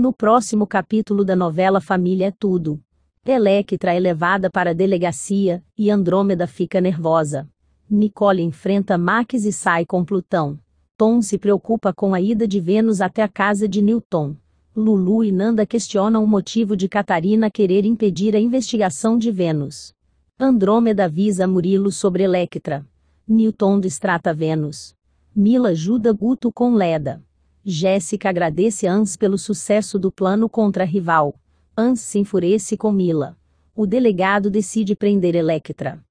No próximo capítulo da novela Família é Tudo. Electra é levada para a delegacia, e Andrômeda fica nervosa. Nicole enfrenta Max e sai com Plutão. Tom se preocupa com a ida de Vênus até a casa de Newton. Lulu e Nanda questionam o motivo de Catarina querer impedir a investigação de Vênus. Andrômeda avisa Murilo sobre Electra. Newton distrata Vênus. Mila ajuda Guto com Leda. Jéssica agradece Ans pelo sucesso do plano contra a rival. Ans se enfurece com Mila. O delegado decide prender Electra.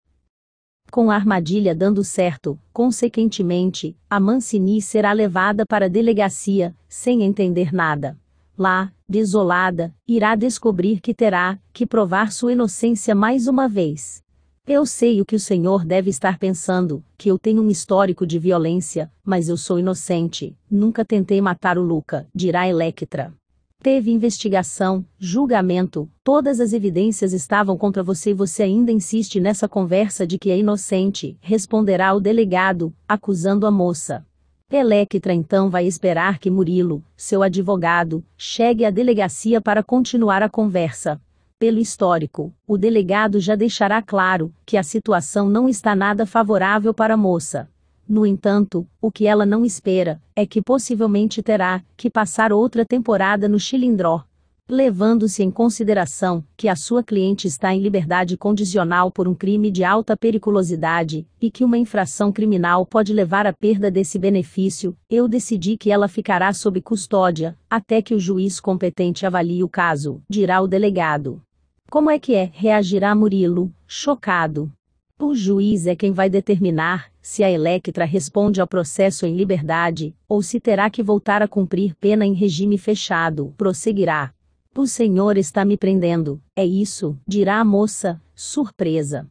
Com a armadilha dando certo, consequentemente, a Mancini será levada para a delegacia, sem entender nada. Lá, desolada, irá descobrir que terá que provar sua inocência mais uma vez. Eu sei o que o senhor deve estar pensando, que eu tenho um histórico de violência, mas eu sou inocente, nunca tentei matar o Luca, dirá Electra. Teve investigação, julgamento, todas as evidências estavam contra você e você ainda insiste nessa conversa de que é inocente, responderá o delegado, acusando a moça. Electra então vai esperar que Murilo, seu advogado, chegue à delegacia para continuar a conversa, pelo histórico, o delegado já deixará claro que a situação não está nada favorável para a moça. No entanto, o que ela não espera é que possivelmente terá que passar outra temporada no Chilindró, levando-se em consideração que a sua cliente está em liberdade condicional por um crime de alta periculosidade e que uma infração criminal pode levar à perda desse benefício, eu decidi que ela ficará sob custódia até que o juiz competente avalie o caso, dirá o delegado. Como é que é? reagirá Murilo, chocado. O juiz é quem vai determinar se a Electra responde ao processo em liberdade ou se terá que voltar a cumprir pena em regime fechado, prosseguirá. O senhor está me prendendo, é isso, dirá a moça, surpresa.